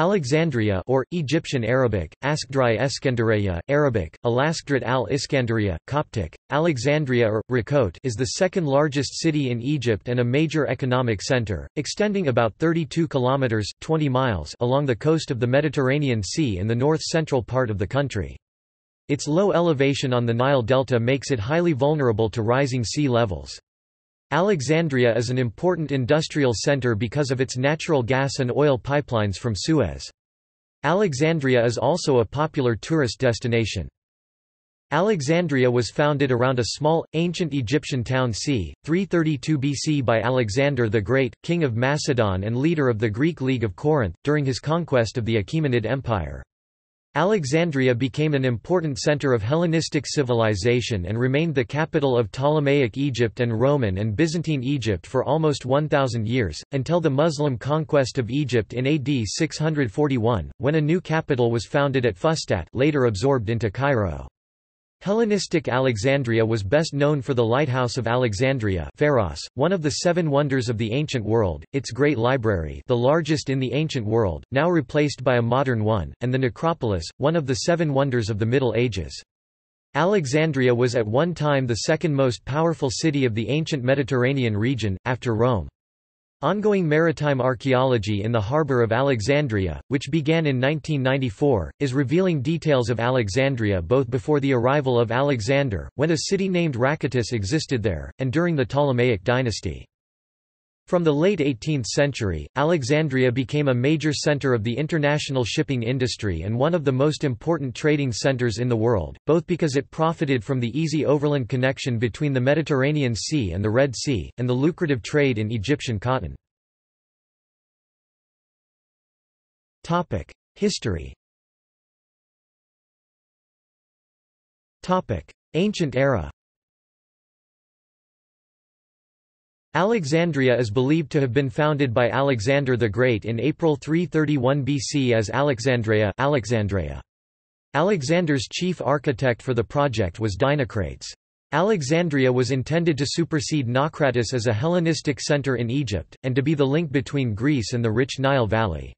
Alexandria or, Egyptian Arabic, Askdri Eskendareya, Arabic, Alaskdrat al-Iskandariya, Coptic, Alexandria or, Rakot is the second largest city in Egypt and a major economic center, extending about 32 kilometers 20 miles along the coast of the Mediterranean Sea in the north-central part of the country. Its low elevation on the Nile Delta makes it highly vulnerable to rising sea levels. Alexandria is an important industrial center because of its natural gas and oil pipelines from Suez. Alexandria is also a popular tourist destination. Alexandria was founded around a small, ancient Egyptian town c. 332 BC by Alexander the Great, king of Macedon and leader of the Greek League of Corinth, during his conquest of the Achaemenid Empire. Alexandria became an important center of Hellenistic civilization and remained the capital of Ptolemaic Egypt and Roman and Byzantine Egypt for almost 1,000 years, until the Muslim conquest of Egypt in AD 641, when a new capital was founded at Fustat later absorbed into Cairo. Hellenistic Alexandria was best known for the Lighthouse of Alexandria Pharos, one of the seven wonders of the ancient world, its great library the largest in the ancient world, now replaced by a modern one, and the necropolis, one of the seven wonders of the Middle Ages. Alexandria was at one time the second most powerful city of the ancient Mediterranean region, after Rome. Ongoing maritime archaeology in the harbour of Alexandria, which began in 1994, is revealing details of Alexandria both before the arrival of Alexander, when a city named Rhacotis existed there, and during the Ptolemaic dynasty. From the late 18th century, Alexandria became a major center of the international shipping industry and one of the most important trading centers in the world, both because it profited from the easy overland connection between the Mediterranean Sea and the Red Sea, and the lucrative trade in Egyptian cotton. History Ancient era Alexandria is believed to have been founded by Alexander the Great in April 331 BC as Alexandria Alexandria. Alexander's chief architect for the project was Dinocrates. Alexandria was intended to supersede Naucratis as a Hellenistic center in Egypt, and to be the link between Greece and the rich Nile Valley.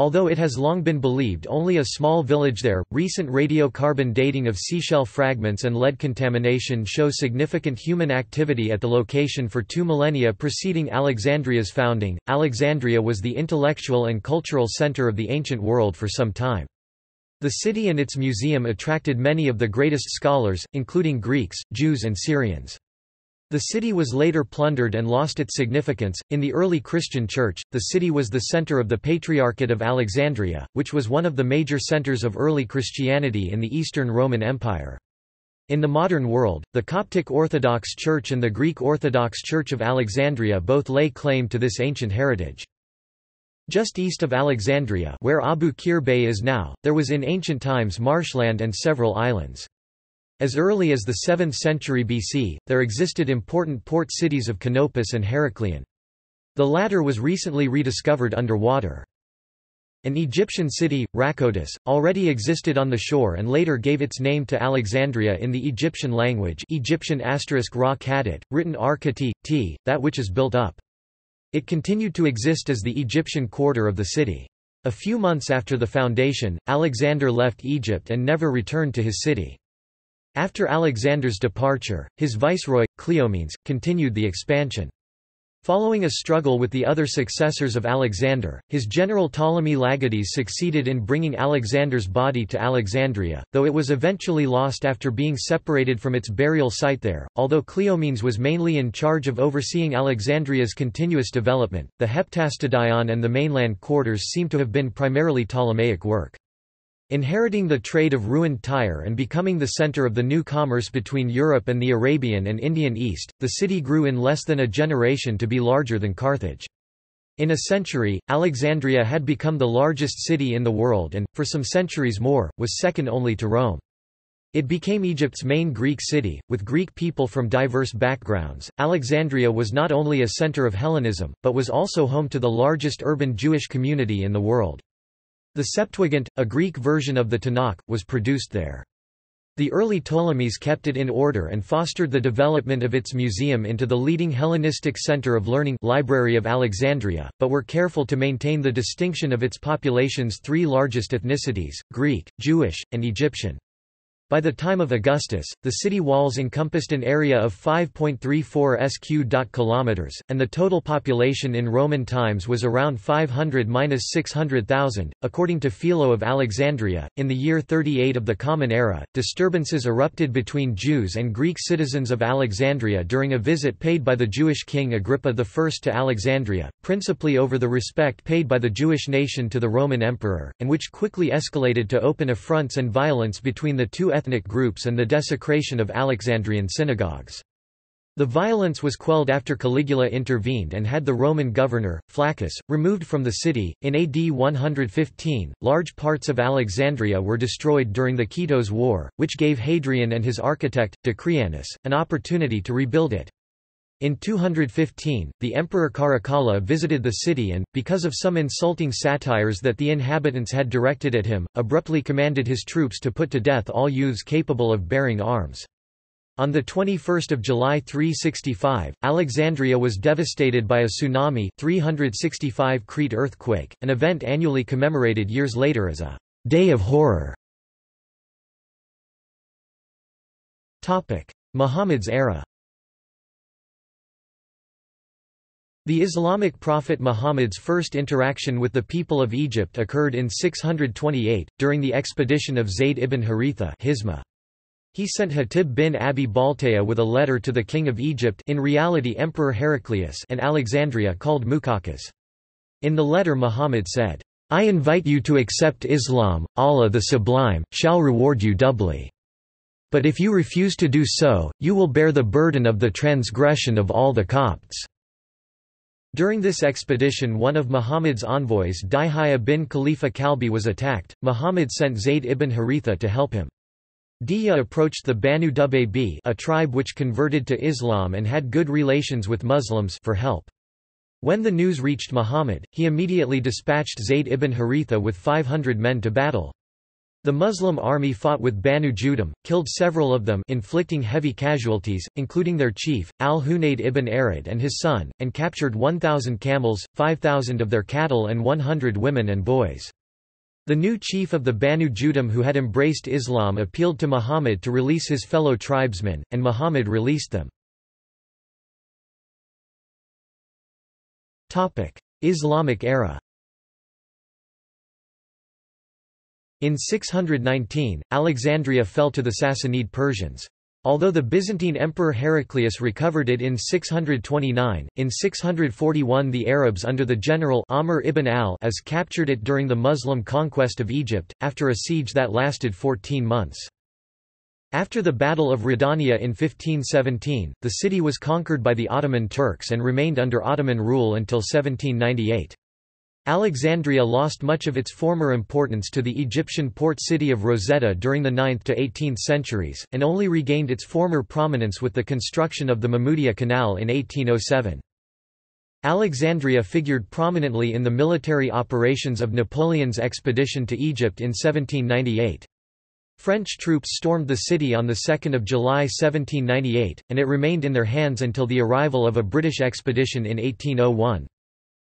Although it has long been believed only a small village there, recent radiocarbon dating of seashell fragments and lead contamination show significant human activity at the location for two millennia preceding Alexandria's founding. Alexandria was the intellectual and cultural center of the ancient world for some time. The city and its museum attracted many of the greatest scholars, including Greeks, Jews, and Syrians. The city was later plundered and lost its significance. In the early Christian Church, the city was the center of the Patriarchate of Alexandria, which was one of the major centers of early Christianity in the Eastern Roman Empire. In the modern world, the Coptic Orthodox Church and the Greek Orthodox Church of Alexandria both lay claim to this ancient heritage. Just east of Alexandria where Abu Qir Bay is now, there was in ancient times marshland and several islands. As early as the 7th century BC, there existed important port cities of Canopus and Heraklion. The latter was recently rediscovered underwater. An Egyptian city, Rhakotis, already existed on the shore and later gave its name to Alexandria in the Egyptian language Egyptian ra kadit, written r-kati, t, that which is built up. It continued to exist as the Egyptian quarter of the city. A few months after the foundation, Alexander left Egypt and never returned to his city. After Alexander's departure, his viceroy, Cleomenes, continued the expansion. Following a struggle with the other successors of Alexander, his general Ptolemy Lagides succeeded in bringing Alexander's body to Alexandria, though it was eventually lost after being separated from its burial site there. Although Cleomenes was mainly in charge of overseeing Alexandria's continuous development, the Heptastadion and the mainland quarters seem to have been primarily Ptolemaic work. Inheriting the trade of ruined Tyre and becoming the center of the new commerce between Europe and the Arabian and Indian East, the city grew in less than a generation to be larger than Carthage. In a century, Alexandria had become the largest city in the world and, for some centuries more, was second only to Rome. It became Egypt's main Greek city, with Greek people from diverse backgrounds. Alexandria was not only a center of Hellenism, but was also home to the largest urban Jewish community in the world. The Septuagint, a Greek version of the Tanakh, was produced there. The early Ptolemies kept it in order and fostered the development of its museum into the leading Hellenistic center of learning Library of Alexandria, but were careful to maintain the distinction of its population's three largest ethnicities, Greek, Jewish, and Egyptian. By the time of Augustus, the city walls encompassed an area of 5.34 sq kilometers, and the total population in Roman times was around 500–600,000. According to Philo of Alexandria, in the year 38 of the Common Era, disturbances erupted between Jews and Greek citizens of Alexandria during a visit paid by the Jewish king Agrippa I to Alexandria, principally over the respect paid by the Jewish nation to the Roman emperor, and which quickly escalated to open affronts and violence between the two ethnic groups and the desecration of Alexandrian synagogues. The violence was quelled after Caligula intervened and had the Roman governor, Flaccus, removed from the city. In AD 115, large parts of Alexandria were destroyed during the Kitos War, which gave Hadrian and his architect, Decriannus, an opportunity to rebuild it. In 215, the Emperor Caracalla visited the city and, because of some insulting satires that the inhabitants had directed at him, abruptly commanded his troops to put to death all youths capable of bearing arms. On 21 July 365, Alexandria was devastated by a tsunami 365 Crete earthquake, an event annually commemorated years later as a «Day of Horror». Muhammad's era The Islamic prophet Muhammad's first interaction with the people of Egypt occurred in 628, during the expedition of Zayd ibn Haritha He sent Hatib bin Abi Balta'a with a letter to the king of Egypt in reality Emperor Heraclius and Alexandria called Muqawqis. In the letter Muhammad said, I invite you to accept Islam, Allah the Sublime, shall reward you doubly. But if you refuse to do so, you will bear the burden of the transgression of all the Copts. During this expedition one of Muhammad's envoys Dihya bin Khalifa Kalbi was attacked, Muhammad sent Zayd ibn Haritha to help him. Dihya approached the Banu Dubayb a tribe which converted to Islam and had good relations with Muslims for help. When the news reached Muhammad, he immediately dispatched Zayd ibn Haritha with 500 men to battle. The Muslim army fought with Banu Judham, killed several of them inflicting heavy casualties, including their chief, al-Hunayd ibn Arid and his son, and captured 1,000 camels, 5,000 of their cattle and 100 women and boys. The new chief of the Banu Judham who had embraced Islam appealed to Muhammad to release his fellow tribesmen, and Muhammad released them. Islamic era In 619, Alexandria fell to the Sassanid Persians. Although the Byzantine Emperor Heraclius recovered it in 629, in 641 the Arabs under the general Amr ibn al-As captured it during the Muslim conquest of Egypt, after a siege that lasted 14 months. After the Battle of Ridaniya in 1517, the city was conquered by the Ottoman Turks and remained under Ottoman rule until 1798. Alexandria lost much of its former importance to the Egyptian port city of Rosetta during the 9th to 18th centuries, and only regained its former prominence with the construction of the Mahmudiya Canal in 1807. Alexandria figured prominently in the military operations of Napoleon's expedition to Egypt in 1798. French troops stormed the city on 2 July 1798, and it remained in their hands until the arrival of a British expedition in 1801.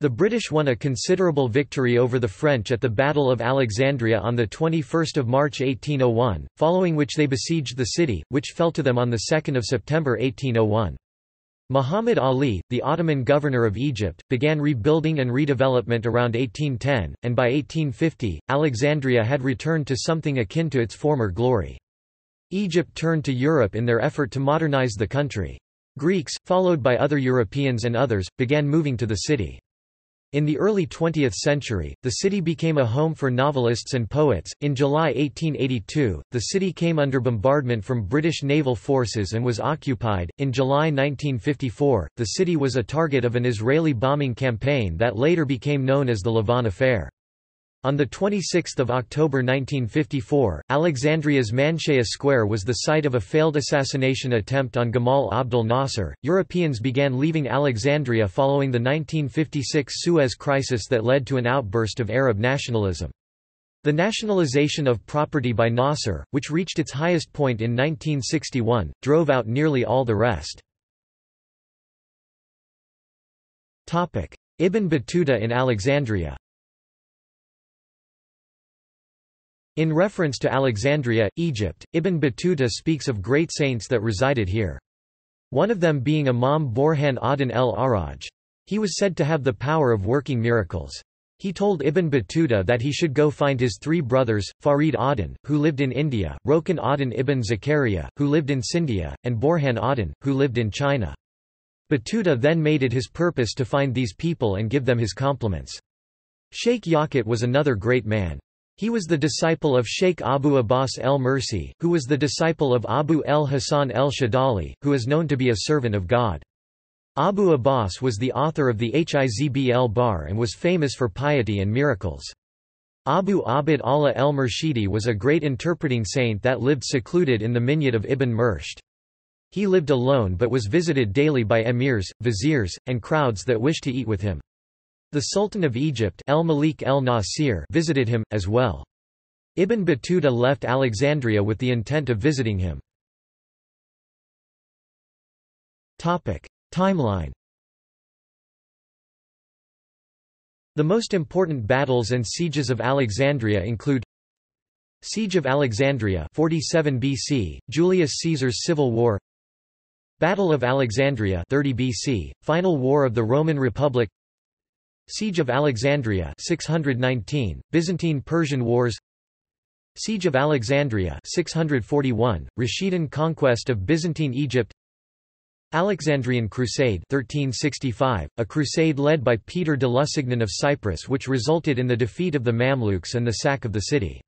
The British won a considerable victory over the French at the Battle of Alexandria on 21 March 1801, following which they besieged the city, which fell to them on 2 September 1801. Muhammad Ali, the Ottoman governor of Egypt, began rebuilding and redevelopment around 1810, and by 1850, Alexandria had returned to something akin to its former glory. Egypt turned to Europe in their effort to modernize the country. Greeks, followed by other Europeans and others, began moving to the city. In the early 20th century, the city became a home for novelists and poets. In July 1882, the city came under bombardment from British naval forces and was occupied. In July 1954, the city was a target of an Israeli bombing campaign that later became known as the Lavon Affair. On 26 October 1954, Alexandria's Manshaya Square was the site of a failed assassination attempt on Gamal Abdel Nasser. Europeans began leaving Alexandria following the 1956 Suez Crisis that led to an outburst of Arab nationalism. The nationalization of property by Nasser, which reached its highest point in 1961, drove out nearly all the rest. Ibn Battuta in Alexandria In reference to Alexandria, Egypt, Ibn Battuta speaks of great saints that resided here. One of them being Imam Borhan Eddin el-Araj. He was said to have the power of working miracles. He told Ibn Battuta that he should go find his three brothers, Farid Eddin, who lived in India, Rokan Eddin ibn Zakaria, who lived in Scindia, and Borhan Eddin, who lived in China. Battuta then made it his purpose to find these people and give them his compliments. Sheikh Yaqut was another great man. He was the disciple of Sheikh Abu Abbas el-Mursi, who was the disciple of Abu el-Hasan el-Shadhili, who is known to be a servant of God. Abu Abbas was the author of the Hizb el-Bar and was famous for piety and miracles. Abu Abd Allah el-Murshidi was a great interpreting saint that lived secluded in the minyat of Ibn Murshed. He lived alone but was visited daily by emirs, viziers, and crowds that wished to eat with him. The Sultan of Egypt el-Malik el-Nasir visited him, as well. Ibn Battuta left Alexandria with the intent of visiting him. Timeline The most important battles and sieges of Alexandria include Siege of Alexandria 47 BC, Julius Caesar's civil war Battle of Alexandria 30 BC, final war of the Roman Republic Siege of Alexandria 619, Byzantine-Persian Wars. Siege of Alexandria 641, Rashidun conquest of Byzantine Egypt. Alexandrian Crusade 1365, a crusade led by Peter de Lusignan of Cyprus which resulted in the defeat of the Mamluks and the sack of the city.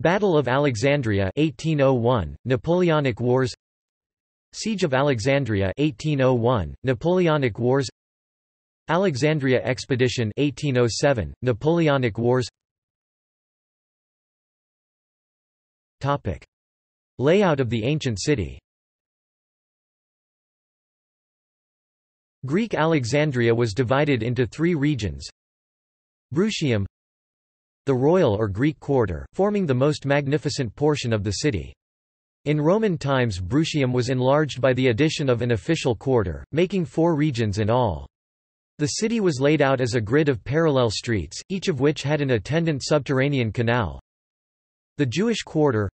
Battle of Alexandria 1801, Napoleonic Wars. Siege of Alexandria 1801, Napoleonic Wars Alexandria Expedition 1807, Napoleonic Wars Topic. Layout of the ancient city Greek Alexandria was divided into three regions Brucheum the royal or Greek quarter, forming the most magnificent portion of the city. In Roman times Brucheum was enlarged by the addition of an official quarter, making four regions in all. The city was laid out as a grid of parallel streets, each of which had an attendant subterranean canal. The Jewish quarter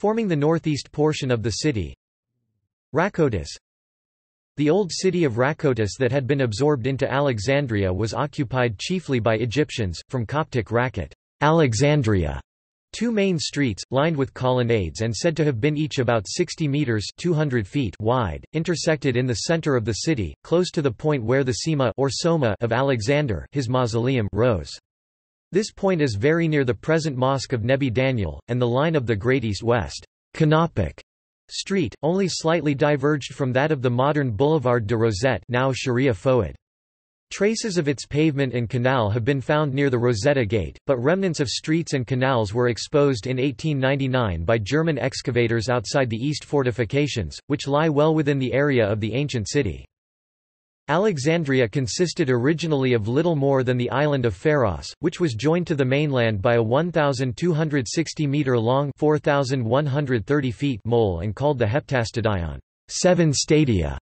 forming the northeast portion of the city. Rhakotis The old city of Rhakotis that had been absorbed into Alexandria was occupied chiefly by Egyptians, from Coptic Rakut Alexandria, Two main streets, lined with colonnades and said to have been each about 60 metres 200 feet wide, intersected in the centre of the city, close to the point where the Sema or Soma of Alexander his mausoleum rose. This point is very near the present Mosque of Nebi Daniel, and the line of the Great East-West Canopic Street, only slightly diverged from that of the modern Boulevard de Rosette now Sharia Fouad. Traces of its pavement and canal have been found near the Rosetta Gate, but remnants of streets and canals were exposed in 1899 by German excavators outside the east fortifications, which lie well within the area of the ancient city. Alexandria consisted originally of little more than the island of Pharos, which was joined to the mainland by a 1,260-metre-long mole and called the Heptastadion seven stadia",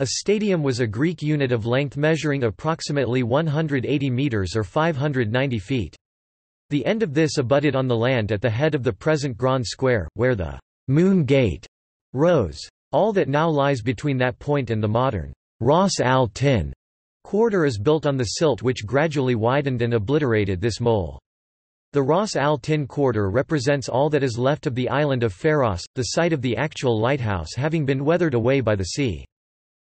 a stadium was a Greek unit of length measuring approximately 180 metres or 590 feet. The end of this abutted on the land at the head of the present Grand Square, where the Moon Gate rose. All that now lies between that point and the modern Ras al Tin quarter is built on the silt which gradually widened and obliterated this mole. The Ras al Tin quarter represents all that is left of the island of Pharos, the site of the actual lighthouse having been weathered away by the sea.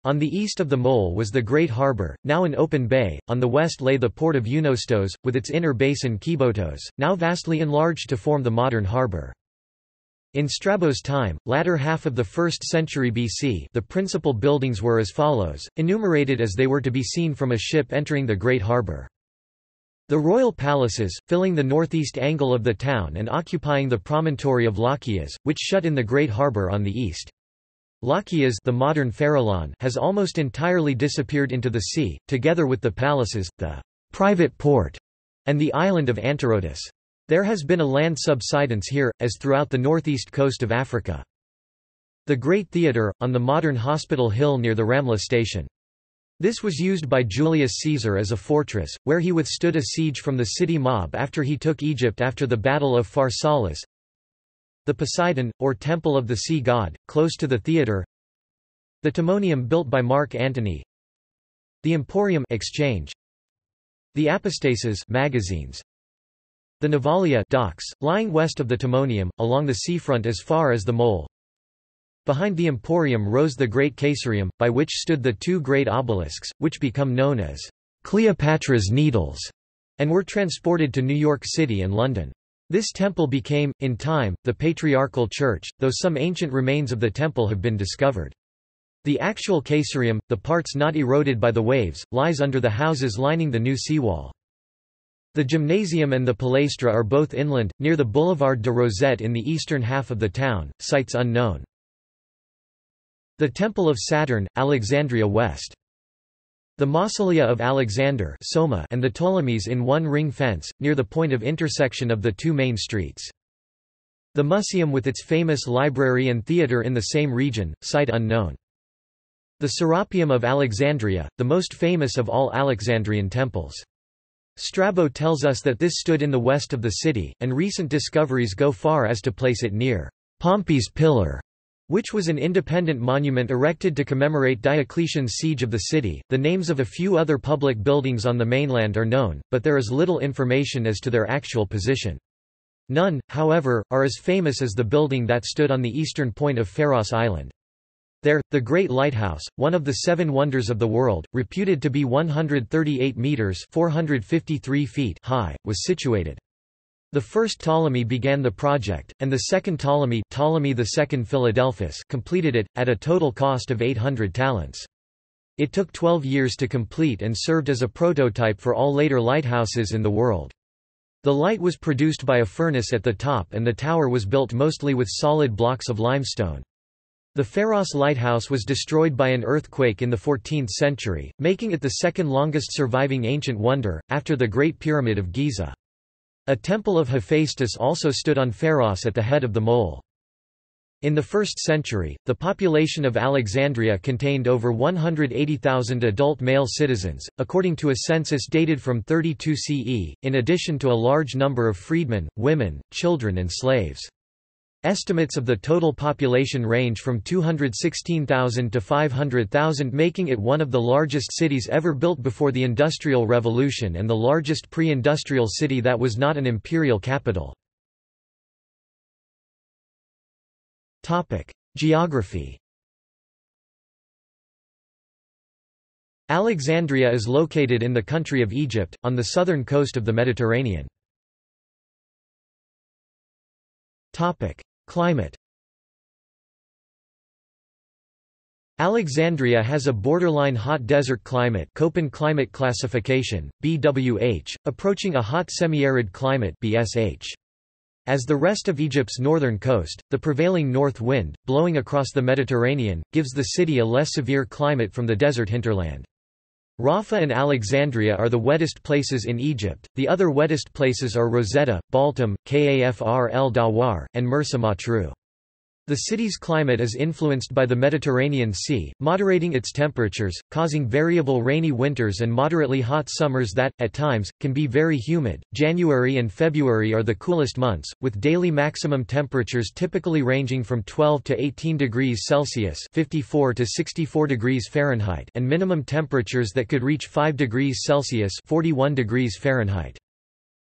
On the east of the mole was the Great Harbour, now an open bay, on the west lay the port of Eunostos, with its inner basin Kibotos, now vastly enlarged to form the modern harbour. In Strabo's time, latter half of the 1st century BC the principal buildings were as follows, enumerated as they were to be seen from a ship entering the Great Harbour. The royal palaces, filling the northeast angle of the town and occupying the promontory of Lachias, which shut in the Great Harbour on the east. Lachias the modern Pharillon has almost entirely disappeared into the sea, together with the palaces, the private port, and the island of Antirhodus. There has been a land subsidence here, as throughout the northeast coast of Africa. The Great Theatre, on the modern Hospital Hill near the Ramla station. This was used by Julius Caesar as a fortress, where he withstood a siege from the city mob after he took Egypt after the Battle of Pharsalus. The Poseidon, or Temple of the Sea God, close to the theatre. The Timonium built by Mark Antony. The Emporium exchange. The Apostasis magazines. The Navalia docks, lying west of the Timonium, along the seafront as far as the Mole. Behind the Emporium rose the Great Caesarium, by which stood the two great obelisks, which become known as Cleopatra's Needles, and were transported to New York City and London. This temple became, in time, the Patriarchal Church, though some ancient remains of the temple have been discovered. The actual Caesarium, the parts not eroded by the waves, lies under the houses lining the new seawall. The gymnasium and the palaestra are both inland, near the Boulevard de Rosette in the eastern half of the town, sites unknown. The Temple of Saturn, Alexandria West. The Mausolea of Alexander Soma and the Ptolemies in one ring fence, near the point of intersection of the two main streets. The Museum with its famous library and theatre in the same region, site unknown. The Serapeum of Alexandria, the most famous of all Alexandrian temples. Strabo tells us that this stood in the west of the city, and recent discoveries go far as to place it near Pompey's Pillar which was an independent monument erected to commemorate Diocletian's siege of the city. The names of a few other public buildings on the mainland are known, but there is little information as to their actual position. None, however, are as famous as the building that stood on the eastern point of Pharos Island. There, the Great Lighthouse, one of the seven wonders of the world, reputed to be 138 metres 453 feet high, was situated. The first Ptolemy began the project, and the second Ptolemy, Ptolemy II Philadelphus completed it, at a total cost of 800 talents. It took 12 years to complete and served as a prototype for all later lighthouses in the world. The light was produced by a furnace at the top and the tower was built mostly with solid blocks of limestone. The Pharos lighthouse was destroyed by an earthquake in the 14th century, making it the second longest surviving ancient wonder, after the Great Pyramid of Giza. A temple of Hephaestus also stood on Pharos at the head of the mole. In the 1st century, the population of Alexandria contained over 180,000 adult male citizens, according to a census dated from 32 CE, in addition to a large number of freedmen, women, children and slaves. Estimates of the total population range from 216,000 to 500,000 making it one of the largest cities ever built before the Industrial Revolution and the largest pre-industrial city that was not an imperial capital. Geography Alexandria is located in the country of Egypt, on the southern coast of the Mediterranean. Climate Alexandria has a borderline hot desert climate Köppen climate classification, BWH, approaching a hot semi-arid climate BSH. As the rest of Egypt's northern coast, the prevailing north wind, blowing across the Mediterranean, gives the city a less severe climate from the desert hinterland. Rafah and Alexandria are the wettest places in Egypt, the other wettest places are Rosetta, Baltim, Kafr el Dawar, and Mersa Matruh. The city's climate is influenced by the Mediterranean Sea, moderating its temperatures, causing variable rainy winters and moderately hot summers that, at times, can be very humid. January and February are the coolest months, with daily maximum temperatures typically ranging from 12 to 18 degrees Celsius (54 to 64 degrees Fahrenheit) and minimum temperatures that could reach 5 degrees Celsius (41 degrees Fahrenheit).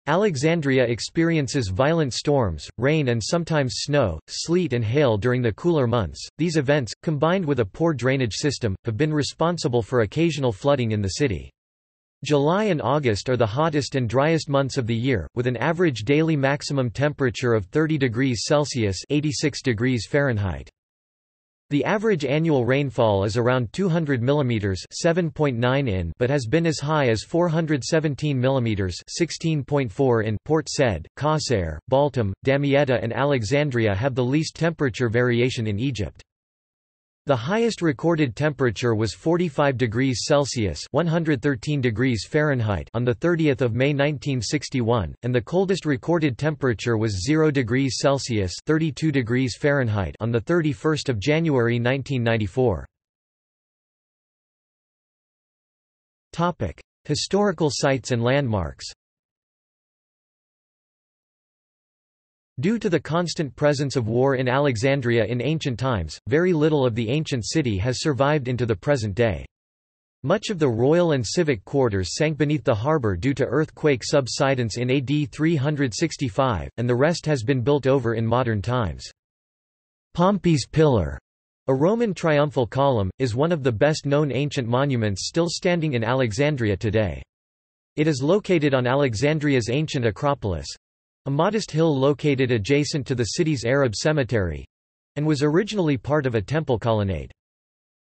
Alexandria experiences violent storms, rain and sometimes snow, sleet and hail during the cooler months. These events, combined with a poor drainage system, have been responsible for occasional flooding in the city. July and August are the hottest and driest months of the year, with an average daily maximum temperature of 30 degrees Celsius (86 degrees Fahrenheit). The average annual rainfall is around 200 mm 7.9 in but has been as high as 417 mm 16.4 in Port Said, Qasr, Baltim, Damietta and Alexandria have the least temperature variation in Egypt. The highest recorded temperature was 45 degrees Celsius (113 degrees Fahrenheit) on the 30th of May 1961, and the coldest recorded temperature was 0 degrees Celsius (32 degrees Fahrenheit) on the 31st of January 1994. Topic: Historical sites and landmarks. Due to the constant presence of war in Alexandria in ancient times, very little of the ancient city has survived into the present day. Much of the royal and civic quarters sank beneath the harbour due to earthquake subsidence in AD 365, and the rest has been built over in modern times. Pompey's Pillar, a Roman triumphal column, is one of the best-known ancient monuments still standing in Alexandria today. It is located on Alexandria's ancient Acropolis, a modest hill located adjacent to the city's Arab cemetery and was originally part of a temple colonnade.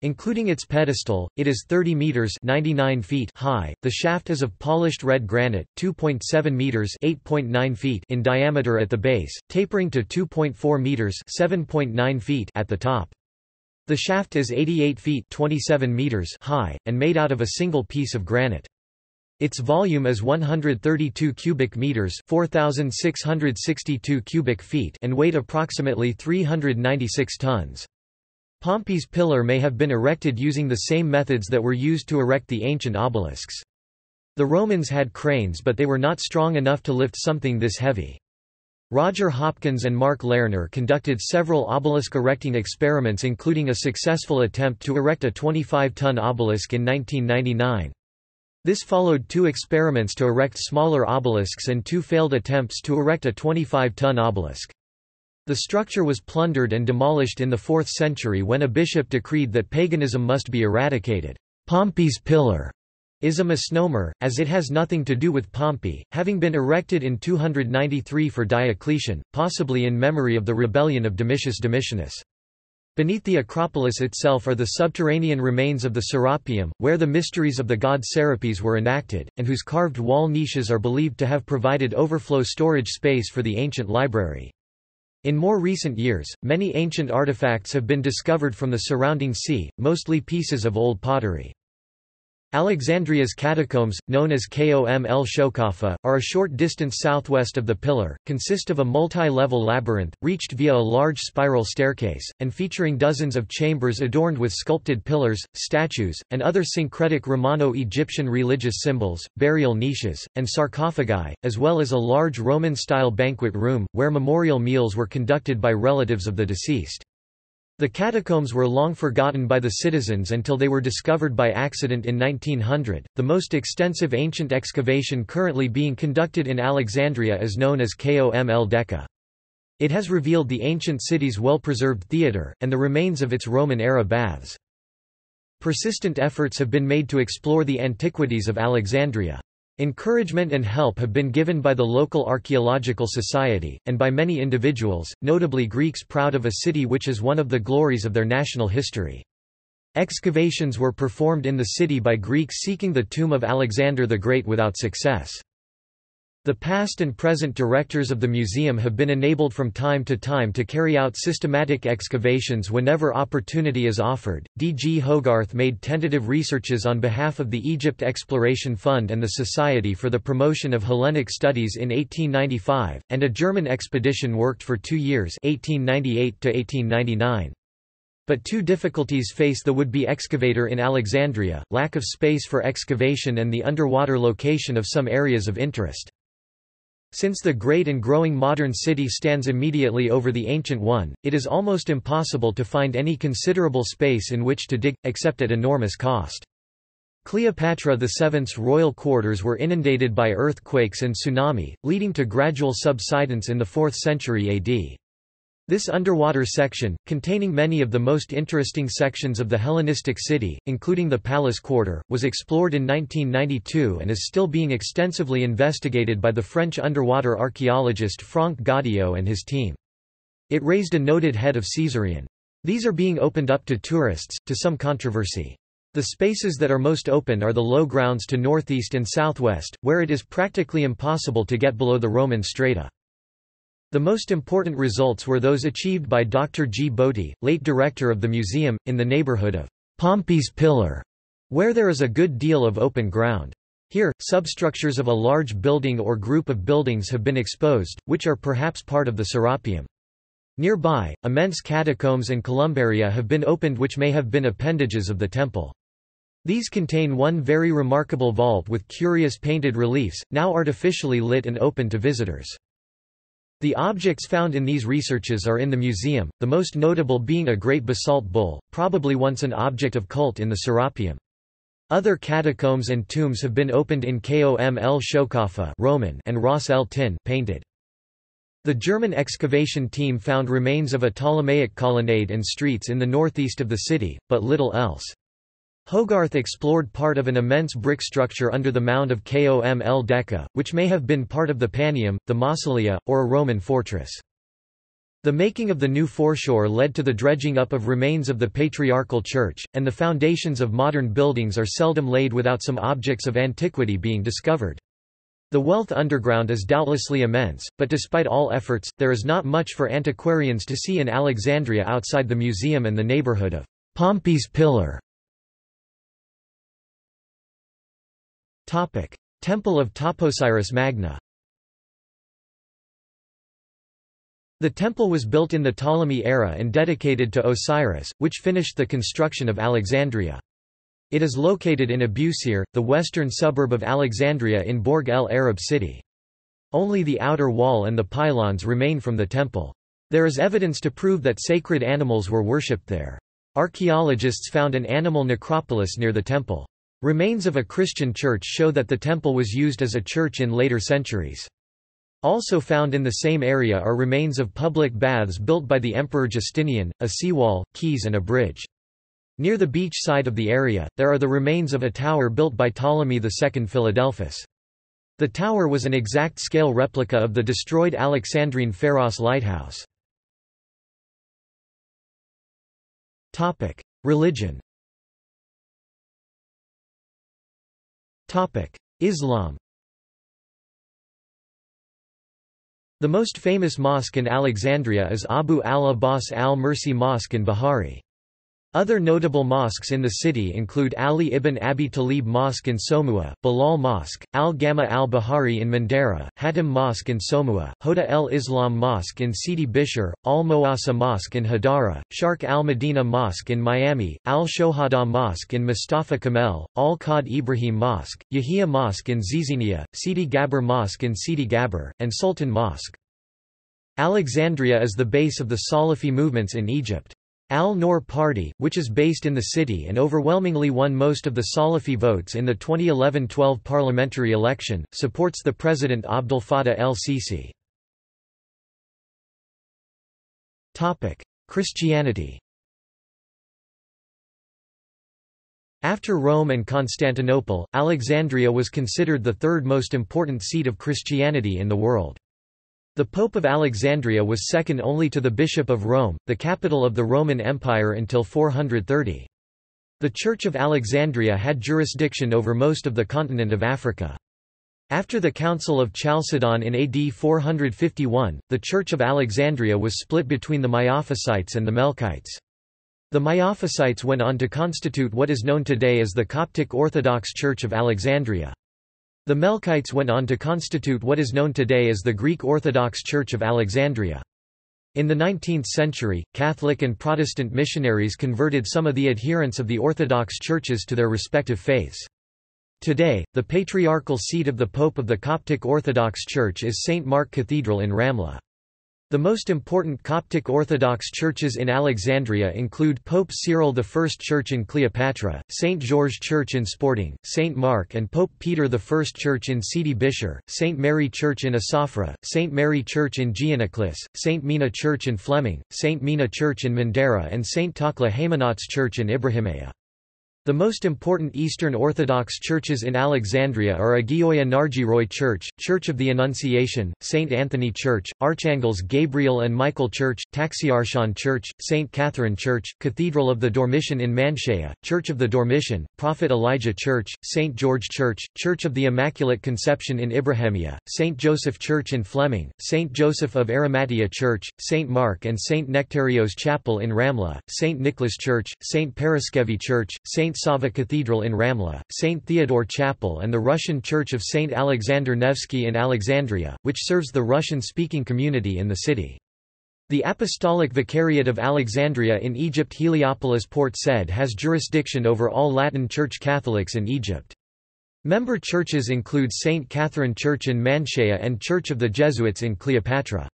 Including its pedestal, it is 30 meters (99 feet) high. The shaft is of polished red granite, 2.7 meters (8.9 feet) in diameter at the base, tapering to 2.4 meters (7.9 feet) at the top. The shaft is 88 feet (27 meters) high and made out of a single piece of granite. Its volume is 132 cubic meters, 4662 cubic feet, and weight approximately 396 tons. Pompey's pillar may have been erected using the same methods that were used to erect the ancient obelisks. The Romans had cranes but they were not strong enough to lift something this heavy. Roger Hopkins and Mark Lehner conducted several obelisk erecting experiments including a successful attempt to erect a 25-ton obelisk in 1999. This followed two experiments to erect smaller obelisks and two failed attempts to erect a 25-ton obelisk. The structure was plundered and demolished in the 4th century when a bishop decreed that paganism must be eradicated. Pompey's Pillar is a misnomer, as it has nothing to do with Pompey, having been erected in 293 for Diocletian, possibly in memory of the rebellion of Domitius Domitianus. Beneath the Acropolis itself are the subterranean remains of the Serapeum, where the mysteries of the god Serapis were enacted, and whose carved wall niches are believed to have provided overflow storage space for the ancient library. In more recent years, many ancient artifacts have been discovered from the surrounding sea, mostly pieces of old pottery. Alexandria's catacombs, known as Kom el Shokafa, are a short distance southwest of the pillar, consist of a multi-level labyrinth, reached via a large spiral staircase, and featuring dozens of chambers adorned with sculpted pillars, statues, and other syncretic Romano-Egyptian religious symbols, burial niches, and sarcophagi, as well as a large Roman-style banquet room, where memorial meals were conducted by relatives of the deceased. The catacombs were long forgotten by the citizens until they were discovered by accident in 1900. The most extensive ancient excavation currently being conducted in Alexandria is known as Kom el Deka. It has revealed the ancient city's well-preserved theatre, and the remains of its Roman-era baths. Persistent efforts have been made to explore the antiquities of Alexandria. Encouragement and help have been given by the local archaeological society, and by many individuals, notably Greeks proud of a city which is one of the glories of their national history. Excavations were performed in the city by Greeks seeking the tomb of Alexander the Great without success. The past and present directors of the museum have been enabled from time to time to carry out systematic excavations whenever opportunity is offered. D. G. Hogarth made tentative researches on behalf of the Egypt Exploration Fund and the Society for the Promotion of Hellenic Studies in 1895, and a German expedition worked for two years 1898 to 1899. But two difficulties face the would-be excavator in Alexandria, lack of space for excavation and the underwater location of some areas of interest. Since the great and growing modern city stands immediately over the ancient one, it is almost impossible to find any considerable space in which to dig, except at enormous cost. Cleopatra VII's royal quarters were inundated by earthquakes and tsunami, leading to gradual subsidence in the 4th century AD. This underwater section, containing many of the most interesting sections of the Hellenistic city, including the Palace Quarter, was explored in 1992 and is still being extensively investigated by the French underwater archaeologist Franck Goddio and his team. It raised a noted head of Caesarion. These are being opened up to tourists, to some controversy. The spaces that are most open are the low grounds to northeast and southwest, where it is practically impossible to get below the Roman strata. The most important results were those achieved by Dr. G. Botti, late director of the museum, in the neighborhood of Pompey's Pillar, where there is a good deal of open ground. Here, substructures of a large building or group of buildings have been exposed, which are perhaps part of the Serapeum. Nearby, immense catacombs and columbaria have been opened which may have been appendages of the temple. These contain one very remarkable vault with curious painted reliefs, now artificially lit and open to visitors. The objects found in these researches are in the museum, the most notable being a great basalt bull, probably once an object of cult in the Serapeum. Other catacombs and tombs have been opened in Kom el Shokafa Roman and Ras el Tin painted. The German excavation team found remains of a Ptolemaic colonnade and streets in the northeast of the city, but little else. Hogarth explored part of an immense brick structure under the mound of Kom el Deka, which may have been part of the Panium, the Mausolea, or a Roman fortress. The making of the new foreshore led to the dredging up of remains of the patriarchal church, and the foundations of modern buildings are seldom laid without some objects of antiquity being discovered. The wealth underground is doubtlessly immense, but despite all efforts, there is not much for antiquarians to see in Alexandria outside the museum and the neighborhood of Pompey's Pillar. Temple of Taposiris Magna The temple was built in the Ptolemy era and dedicated to Osiris, which finished the construction of Alexandria. It is located in Abusir, the western suburb of Alexandria in Borg el Arab city. Only the outer wall and the pylons remain from the temple. There is evidence to prove that sacred animals were worshipped there. Archaeologists found an animal necropolis near the temple. Remains of a Christian church show that the temple was used as a church in later centuries. Also found in the same area are remains of public baths built by the Emperor Justinian, a seawall, quays and a bridge. Near the beach side of the area, there are the remains of a tower built by Ptolemy II Philadelphus. The tower was an exact scale replica of the destroyed Alexandrine Pharos lighthouse. Religion Islam The most famous mosque in Alexandria is Abu al-Abbas al-Mursi Mosque in Bahari. Other notable mosques in the city include Ali ibn Abi Talib Mosque in Somua, Bilal Mosque, Al-Gama al-Bahari in Mandara, Hatim Mosque in Somua, Hoda el-Islam Mosque in Sidi Bishr, Al-Moasa Mosque in Hadara, Sharq al-Madina Mosque in Miami, Al-Shohada Mosque in Mustafa Kemal, Al-Qad Ibrahim Mosque, Yahia Mosque in Zizinia, Sidi Gabr Mosque in Sidi Gabr, and Sultan Mosque. Alexandria is the base of the Salafi movements in Egypt. Al-Noor Party, which is based in the city and overwhelmingly won most of the Salafi votes in the 2011-12 parliamentary election, supports the President Abdel Fattah el-Sisi. Christianity After Rome and Constantinople, Alexandria was considered the third most important seat of Christianity in the world. The Pope of Alexandria was second only to the Bishop of Rome, the capital of the Roman Empire until 430. The Church of Alexandria had jurisdiction over most of the continent of Africa. After the Council of Chalcedon in AD 451, the Church of Alexandria was split between the Miaphysites and the Melkites. The Miaphysites went on to constitute what is known today as the Coptic Orthodox Church of Alexandria. The Melkites went on to constitute what is known today as the Greek Orthodox Church of Alexandria. In the 19th century, Catholic and Protestant missionaries converted some of the adherents of the Orthodox churches to their respective faiths. Today, the patriarchal seat of the Pope of the Coptic Orthodox Church is St. Mark Cathedral in Ramla. The most important Coptic Orthodox churches in Alexandria include Pope Cyril I Church in Cleopatra, St. George Church in Sporting, St. Mark and Pope Peter I Church in Sidi Bishr, St. Mary Church in Asafra, St. Mary Church in Giannaklis, St. Mina Church in Fleming, St. Mina Church in Mandara and St. Takla Haymanots Church in Ibrahimaya. The most important Eastern Orthodox churches in Alexandria are Agioi Anargyroi Church, Church of the Annunciation, St. Anthony Church, Archangels Gabriel and Michael Church, Taxiarchon Church, St. Catherine Church, Cathedral of the Dormition in Manshea, Church of the Dormition, Prophet Elijah Church, St. George Church, Church of the Immaculate Conception in Ibrahimia, St. Joseph Church in Fleming, St. Joseph of Arimathea Church, St. Mark and St. Nectarios Chapel in Ramla, St. Nicholas Church, St. Paraskevi Church, St. Sava Cathedral in Ramla, St. Theodore Chapel and the Russian Church of St. Alexander Nevsky in Alexandria, which serves the Russian-speaking community in the city. The Apostolic Vicariate of Alexandria in Egypt Heliopolis Port Said has jurisdiction over all Latin Church Catholics in Egypt. Member churches include St. Catherine Church in Manshea and Church of the Jesuits in Cleopatra.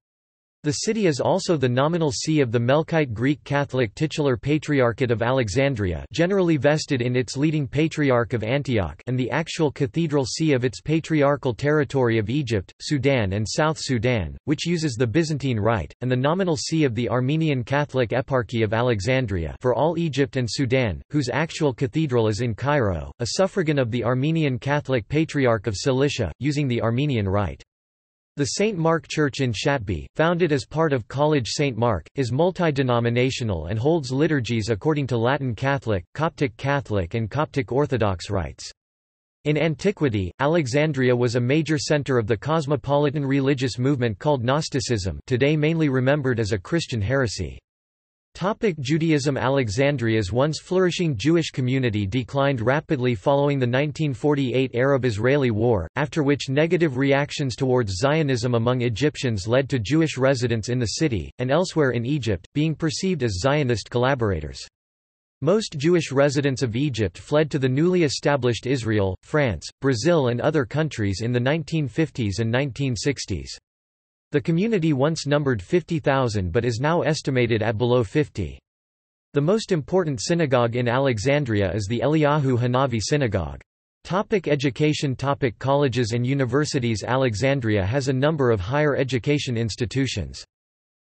The city is also the nominal see of the Melkite Greek Catholic titular Patriarchate of Alexandria generally vested in its leading Patriarch of Antioch and the actual cathedral see of its patriarchal territory of Egypt, Sudan and South Sudan, which uses the Byzantine Rite, and the nominal see of the Armenian Catholic Eparchy of Alexandria for all Egypt and Sudan, whose actual cathedral is in Cairo, a suffragan of the Armenian Catholic Patriarch of Cilicia, using the Armenian Rite. The St. Mark Church in Shatby, founded as part of College St. Mark, is multi-denominational and holds liturgies according to Latin Catholic, Coptic Catholic and Coptic Orthodox rites. In antiquity, Alexandria was a major center of the cosmopolitan religious movement called Gnosticism today mainly remembered as a Christian heresy. Topic Judaism Alexandria's once flourishing Jewish community declined rapidly following the 1948 Arab-Israeli War, after which negative reactions towards Zionism among Egyptians led to Jewish residents in the city, and elsewhere in Egypt, being perceived as Zionist collaborators. Most Jewish residents of Egypt fled to the newly established Israel, France, Brazil and other countries in the 1950s and 1960s. The community once numbered 50,000 but is now estimated at below 50. The most important synagogue in Alexandria is the Eliyahu Hanavi Synagogue. Topic education Topic Colleges and universities Alexandria has a number of higher education institutions.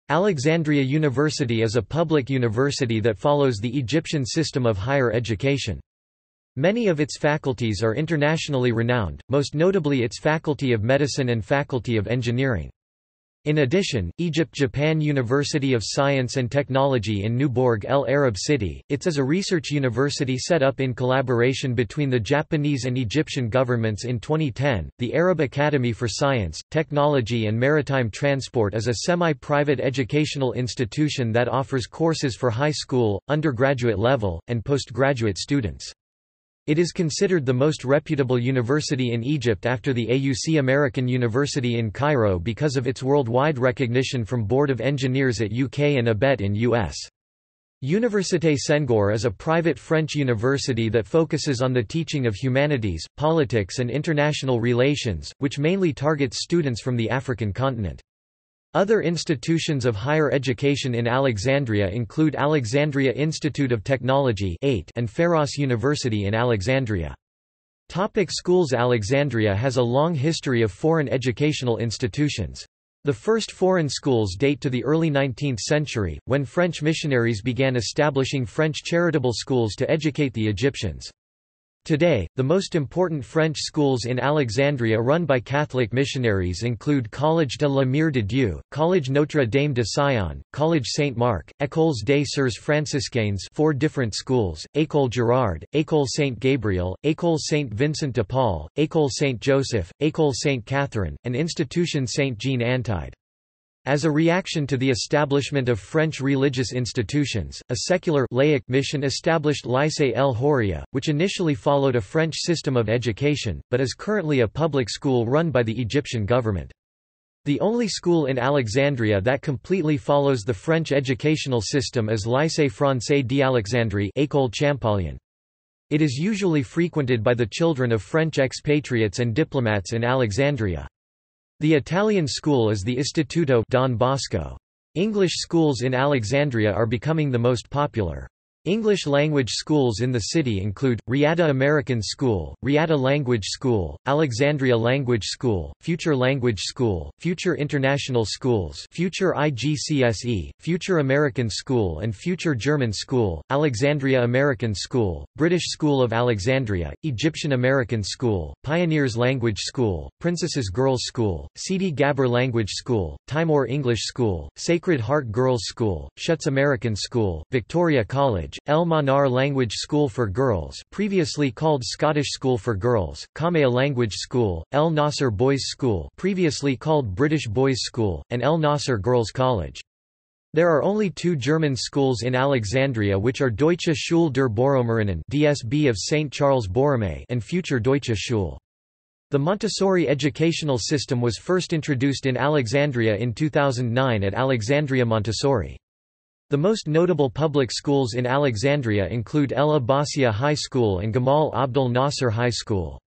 Alexandria University is a public university that follows the Egyptian system of higher education. Many of its faculties are internationally renowned, most notably its Faculty of Medicine and Faculty of Engineering. In addition, Egypt-Japan University of Science and Technology in New Borg El Arab City, its is a research university set up in collaboration between the Japanese and Egyptian governments in 2010. The Arab Academy for Science, Technology and Maritime Transport is a semi-private educational institution that offers courses for high school, undergraduate level, and postgraduate students. It is considered the most reputable university in Egypt after the AUC American University in Cairo because of its worldwide recognition from Board of Engineers at UK and ABET in US. Université Senghor is a private French university that focuses on the teaching of humanities, politics and international relations, which mainly targets students from the African continent. Other institutions of higher education in Alexandria include Alexandria Institute of Technology and Pharos University in Alexandria. Topic schools Alexandria has a long history of foreign educational institutions. The first foreign schools date to the early 19th century, when French missionaries began establishing French charitable schools to educate the Egyptians. Today, the most important French schools in Alexandria run by Catholic missionaries include Collège de la Mère de Dieu, Collège Notre Dame de Sion, Collège Saint-Marc, Écoles des Sœurs franciscaines four different schools, École Girard, École Saint-Gabriel, École Saint-Vincent de Paul, École Saint-Joseph, École Saint-Catherine, and Institution Saint-Jean Antide. As a reaction to the establishment of French religious institutions, a secular laic mission established Lycée El Horia, which initially followed a French system of education, but is currently a public school run by the Egyptian government. The only school in Alexandria that completely follows the French educational system is Lycée Français d'Alexandrie École Champollion. It is usually frequented by the children of French expatriates and diplomats in Alexandria. The Italian school is the Istituto Don Bosco. English schools in Alexandria are becoming the most popular. English-language schools in the city include, Riata American School, Riata Language School, Alexandria Language School, Future Language School, Future International Schools Future IGCSE, Future American School and Future German School, Alexandria American School, British School of Alexandria, Egyptian American School, Pioneers Language School, Princesses Girls School, Sidi Gabr Language School, Timor English School, Sacred Heart Girls School, Schuetz American School, Victoria College, College, El Manar Language School for Girls previously called Scottish School for Girls, Kamea Language School, El Nasser Boys School previously called British Boys School, and El Nasser Girls College. There are only two German schools in Alexandria which are Deutsche Schule der Borromerinnen DSB of St. Charles Borromei and Future Deutsche Schule. The Montessori educational system was first introduced in Alexandria in 2009 at Alexandria Montessori. The most notable public schools in Alexandria include El Abbasiyya High School and Gamal Abdel Nasser High School.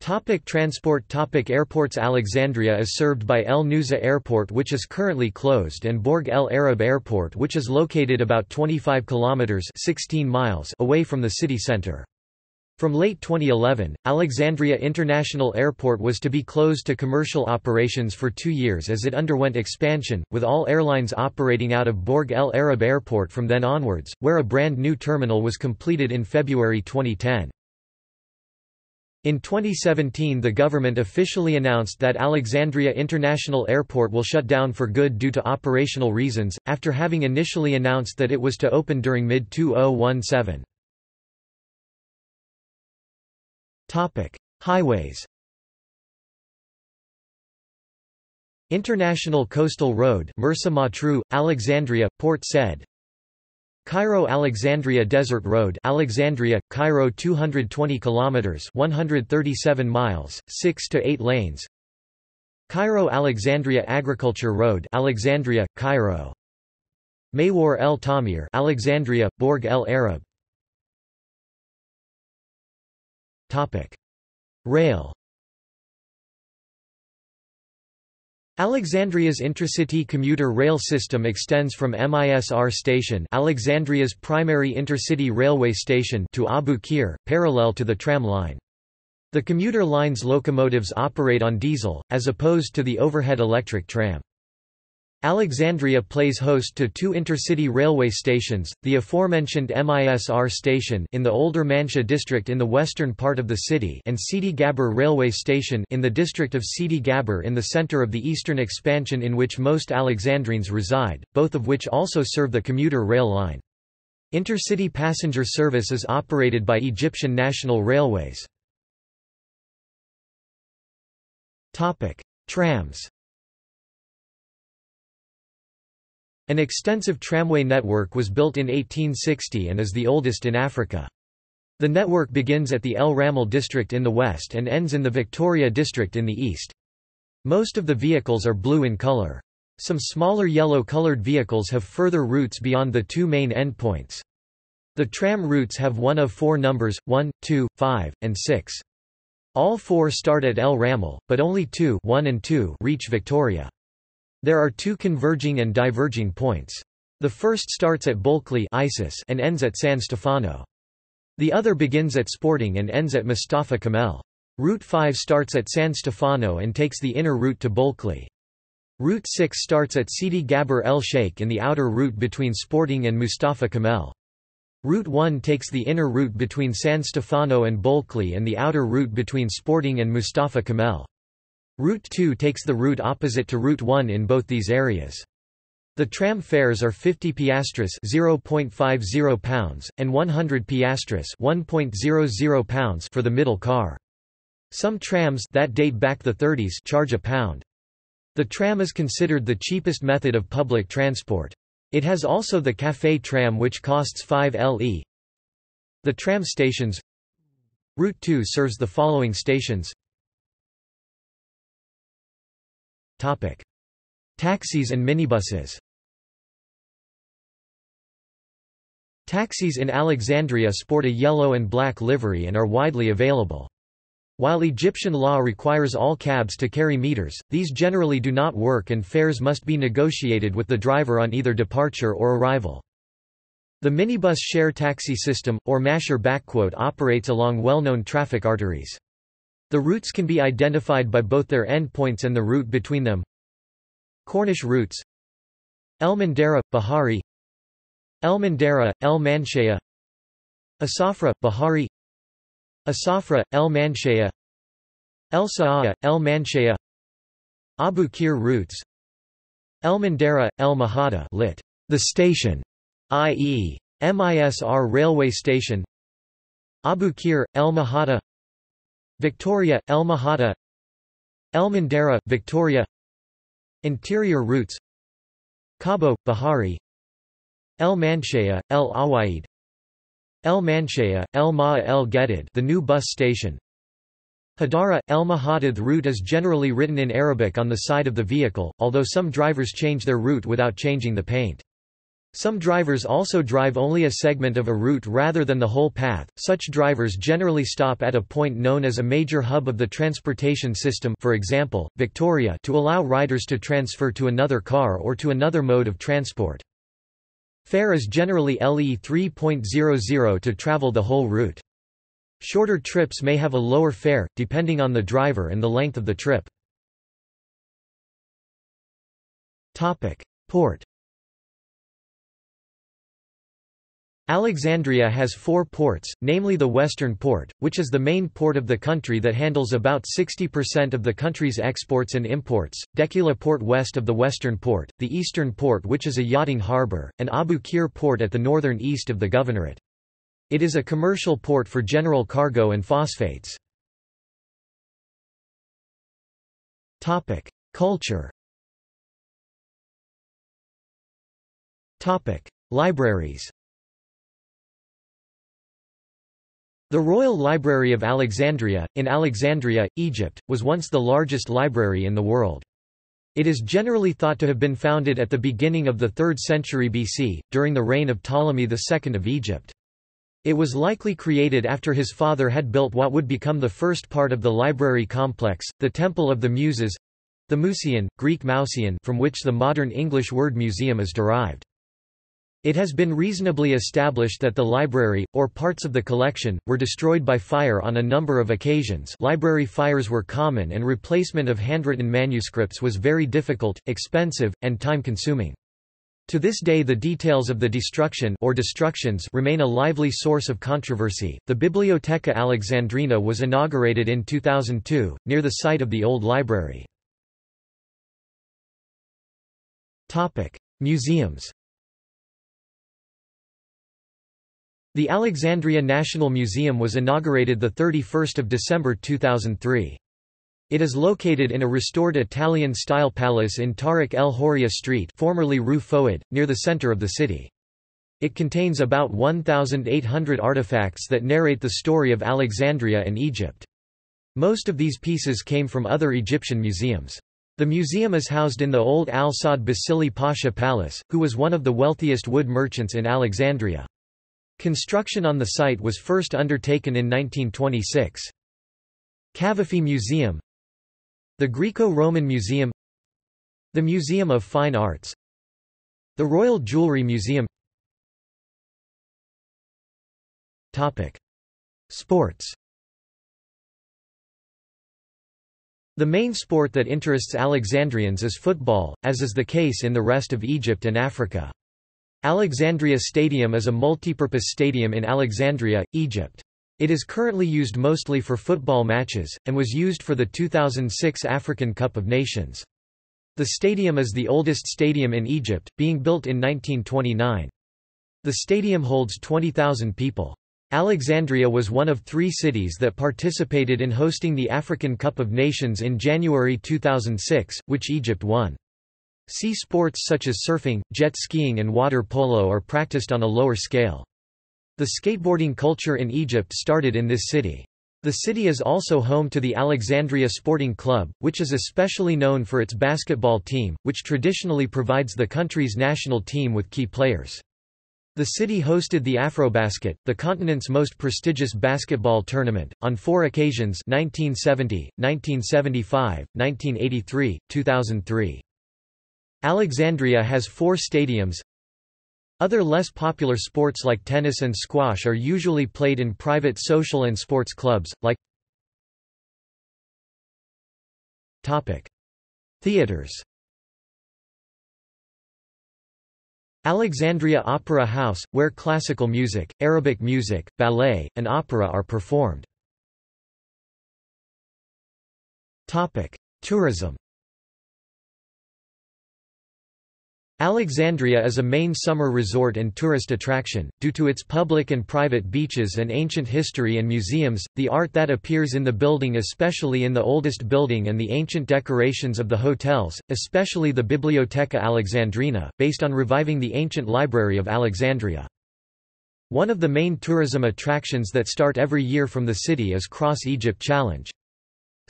Topic transport Topic Airports Alexandria is served by El Nouzha Airport which is currently closed and Borg El Arab Airport which is located about 25 kilometers 16 miles away from the city center. From late 2011, Alexandria International Airport was to be closed to commercial operations for two years as it underwent expansion, with all airlines operating out of Borg El Arab Airport from then onwards, where a brand new terminal was completed in February 2010. In 2017 the government officially announced that Alexandria International Airport will shut down for good due to operational reasons, after having initially announced that it was to open during mid-2017. Topic: Highways. International Coastal Road, Mersa Matruh, Alexandria, Port Said. Cairo-Alexandria Desert Road, Alexandria, Cairo 220 kilometers, 137 miles, 6 to 8 lanes. Cairo-Alexandria Agriculture Road, Alexandria, Cairo. Maywar El Tamir, Alexandria, Borg El Arab. Rail. Alexandria's intracity commuter rail system extends from MISR station Alexandria's primary intercity railway station to Abu Qir, parallel to the tram line. The commuter line's locomotives operate on diesel, as opposed to the overhead electric tram. Alexandria plays host to two intercity railway stations, the aforementioned MISR station in the older Manshah district in the western part of the city and Sidi Gabr railway station in the district of Sidi Gabr in the center of the eastern expansion in which most Alexandrines reside, both of which also serve the commuter rail line. Intercity passenger service is operated by Egyptian National Railways. Trams An extensive tramway network was built in 1860 and is the oldest in Africa. The network begins at the El Ramel district in the west and ends in the Victoria district in the east. Most of the vehicles are blue in color. Some smaller yellow-colored vehicles have further routes beyond the two main endpoints. The tram routes have one of four numbers, 1, 2, 5, and 6. All four start at El Ramel, but only two 1 and 2 reach Victoria. There are two converging and diverging points. The first starts at Bulkley ISIS and ends at San Stefano. The other begins at Sporting and ends at Mustafa Kemal. Route 5 starts at San Stefano and takes the inner route to Bulkley. Route 6 starts at Sidi Gaber el Sheikh in the outer route between Sporting and Mustafa Kemal. Route 1 takes the inner route between San Stefano and Bulkley and the outer route between Sporting and Mustafa Kemal. Route 2 takes the route opposite to Route 1 in both these areas. The tram fares are 50 piastres (0.50 pounds) and 100 piastres (1.00 pounds) for the middle car. Some trams that date back the 30s charge a pound. The tram is considered the cheapest method of public transport. It has also the café tram which costs 5 LE. The tram stations Route 2 serves the following stations Topic. Taxis and minibuses Taxis in Alexandria sport a yellow and black livery and are widely available. While Egyptian law requires all cabs to carry meters, these generally do not work and fares must be negotiated with the driver on either departure or arrival. The minibus share taxi system, or Masher backquote, operates along well-known traffic arteries. The routes can be identified by both their endpoints and the route between them. Corniche routes El Mandara, Bahari. El Mandara, El Manshaya Asafra, Bahari. Asafra, El Manshaya El Sa'a, El Manshaya Abu Kir routes El Mandara, El Mahata lit. The station i.e. MISR railway station. Abu Kir, El Mahata Victoria, El Mahata. El Mandara, Victoria. Interior routes. Cabo, Bahari El Manshaya, El Awaid. El Manshaya, El Ma'a El Gedid the new bus station. Hadara, El Mahadad route is generally written in Arabic on the side of the vehicle, although some drivers change their route without changing the paint. Some drivers also drive only a segment of a route rather than the whole path. Such drivers generally stop at a point known as a major hub of the transportation system for example, Victoria to allow riders to transfer to another car or to another mode of transport. Fare is generally LE 3.00 to travel the whole route. Shorter trips may have a lower fare, depending on the driver and the length of the trip. Port Alexandria has four ports, namely the Western Port, which is the main port of the country that handles about 60% of the country's exports and imports, Decula Port west of the Western Port, the Eastern Port which is a yachting harbour, and Abu Kir Port at the northern east of the governorate. It is a commercial port for general cargo and phosphates. Culture Libraries The Royal Library of Alexandria, in Alexandria, Egypt, was once the largest library in the world. It is generally thought to have been founded at the beginning of the 3rd century BC, during the reign of Ptolemy II of Egypt. It was likely created after his father had built what would become the first part of the library complex, the Temple of the Muses—the Museion, Greek Mousion from which the modern English word museum is derived. It has been reasonably established that the library, or parts of the collection, were destroyed by fire on a number of occasions library fires were common and replacement of handwritten manuscripts was very difficult, expensive, and time-consuming. To this day the details of the destruction or destructions remain a lively source of controversy. The Bibliotheca Alexandrina was inaugurated in 2002 near the site of the old library. Museums. The Alexandria National Museum was inaugurated 31 December 2003. It is located in a restored Italian-style palace in Tariq el Horia Street formerly Rue Fouad, near the center of the city. It contains about 1,800 artifacts that narrate the story of Alexandria and Egypt. Most of these pieces came from other Egyptian museums. The museum is housed in the old Al-Saad Basili Pasha Palace, who was one of the wealthiest wood merchants in Alexandria. Construction on the site was first undertaken in 1926. Cavafy Museum The Greco-Roman Museum The Museum of Fine Arts The Royal Jewellery Museum Topic. Sports The main sport that interests Alexandrians is football, as is the case in the rest of Egypt and Africa. Alexandria Stadium is a multipurpose stadium in Alexandria, Egypt. It is currently used mostly for football matches, and was used for the 2006 African Cup of Nations. The stadium is the oldest stadium in Egypt, being built in 1929. The stadium holds 20,000 people. Alexandria was one of three cities that participated in hosting the African Cup of Nations in January 2006, which Egypt won. Sea sports such as surfing, jet skiing and water polo are practiced on a lower scale. The skateboarding culture in Egypt started in this city. The city is also home to the Alexandria Sporting Club, which is especially known for its basketball team, which traditionally provides the country's national team with key players. The city hosted the Afrobasket, the continent's most prestigious basketball tournament, on four occasions 1970, 1975, 1983, 2003. Alexandria has four stadiums. Other less popular sports like tennis and squash are usually played in private social and sports clubs, like Theaters. Alexandria Opera House, where classical music, Arabic music, ballet, and opera are performed. Tourism Alexandria is a main summer resort and tourist attraction, due to its public and private beaches and ancient history and museums, the art that appears in the building especially in the oldest building and the ancient decorations of the hotels, especially the Bibliotheca Alexandrina, based on reviving the ancient library of Alexandria. One of the main tourism attractions that start every year from the city is Cross Egypt Challenge.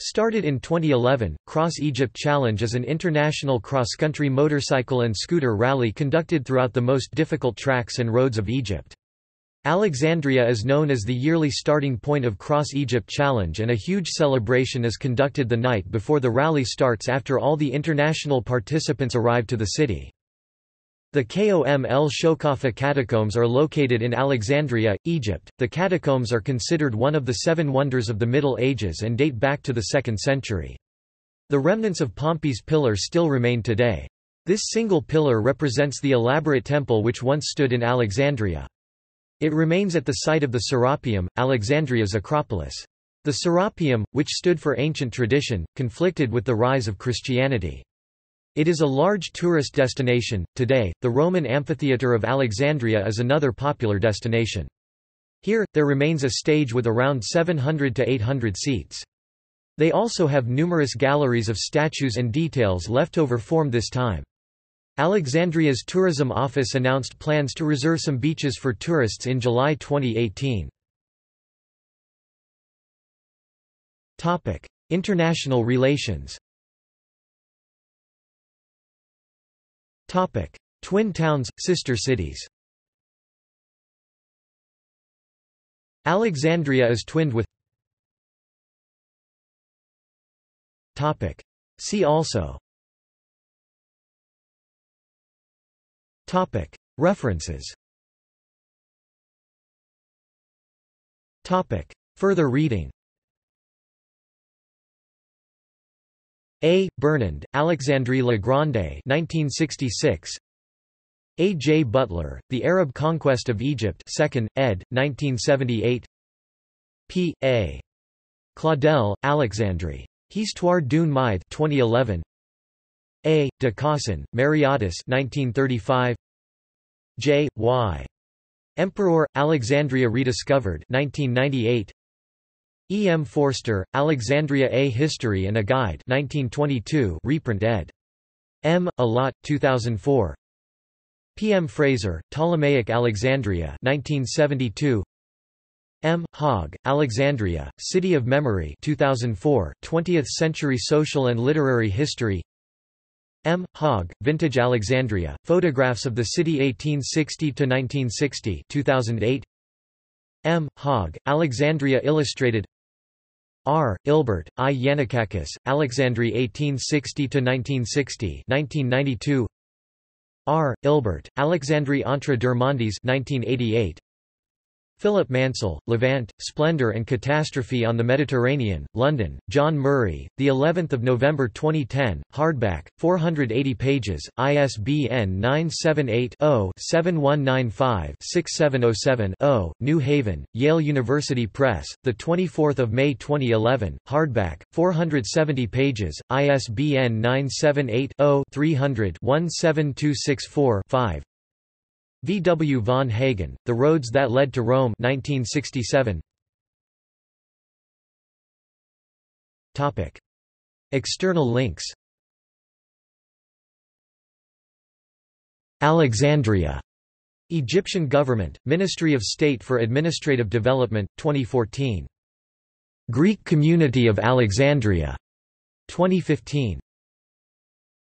Started in 2011, Cross Egypt Challenge is an international cross-country motorcycle and scooter rally conducted throughout the most difficult tracks and roads of Egypt. Alexandria is known as the yearly starting point of Cross Egypt Challenge and a huge celebration is conducted the night before the rally starts after all the international participants arrive to the city. The Kom el Shokafa catacombs are located in Alexandria, Egypt. The catacombs are considered one of the seven wonders of the Middle Ages and date back to the 2nd century. The remnants of Pompey's pillar still remain today. This single pillar represents the elaborate temple which once stood in Alexandria. It remains at the site of the Serapeum, Alexandria's Acropolis. The Serapeum, which stood for ancient tradition, conflicted with the rise of Christianity. It is a large tourist destination. Today, the Roman amphitheatre of Alexandria is another popular destination. Here, there remains a stage with around 700 to 800 seats. They also have numerous galleries of statues and details left over from this time. Alexandria's tourism office announced plans to reserve some beaches for tourists in July 2018. Topic: International relations Topic: Twin towns, sister cities. Alexandria is twinned with Topic: See also Topic: References Topic: Further reading A. Burnand, Alexandrie La Grande 1966. A. J. Butler, The Arab Conquest of Egypt 2nd, ed., 1978 P. A. Claudel, Alexandrie. Histoire d'une Mythe 2011. A. de Caussin, Mareotis 1935. J. Y. Empereur, Alexandria Rediscovered 1998. E. M. Forster, Alexandria A History and a Guide 1922 reprint ed. M. Allott, 2004 P. M. Fraser, Ptolemaic Alexandria 1972 M. Haag, Alexandria, City of Memory 2004 20th Century Social and Literary History M. Haag, Vintage Alexandria, Photographs of the City 1860–1960 2008 M. Haag, Alexandria Illustrated R. Ilbert, I. Yannikakis, Alexandria 1860–1960 1992. R. Ilbert, Alexandrie entre deux mondes 1988. Philip Mansel, Levant, Splendor and Catastrophe on the Mediterranean, London, John Murray, the 11th of November 2010, hardback, 480 pages, ISBN 978-0-7195-6707-0, New Haven, Yale University Press, the 24th of May 2011, hardback, 470 pages, ISBN 978 0 300 17264 5. V. W. von Hagen, The Roads That Led to Rome 1967. Topic. External links Alexandria. Egyptian Government, Ministry of State for Administrative Development, 2014. Greek Community of Alexandria. 2015.